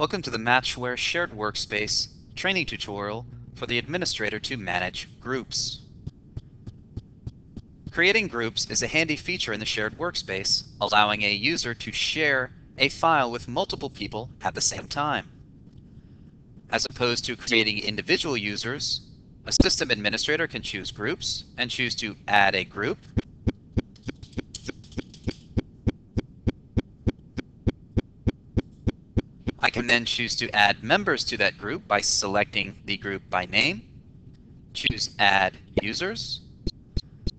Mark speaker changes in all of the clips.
Speaker 1: Welcome to the Matchware Shared Workspace training tutorial for the administrator to manage groups. Creating groups is a handy feature in the shared workspace, allowing a user to share a file with multiple people at the same time. As opposed to creating individual users, a system administrator can choose groups and choose to add a group I can then choose to add members to that group by selecting the group by name, choose Add Users,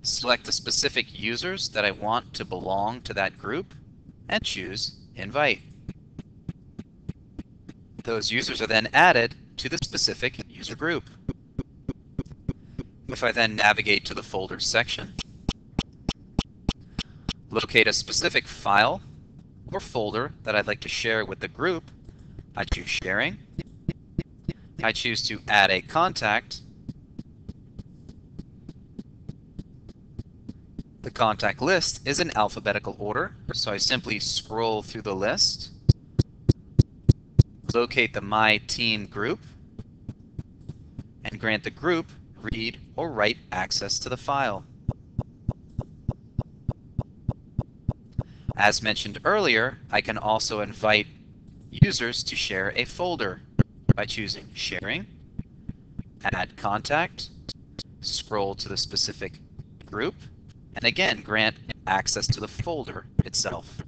Speaker 1: select the specific users that I want to belong to that group, and choose Invite. Those users are then added to the specific user group. If I then navigate to the Folders section, locate a specific file or folder that I'd like to share with the group, I choose sharing. I choose to add a contact. The contact list is in alphabetical order, so I simply scroll through the list, locate the My Team group, and grant the group read or write access to the file. As mentioned earlier, I can also invite users to share a folder by choosing Sharing, Add Contact, scroll to the specific group, and again grant access to the folder itself.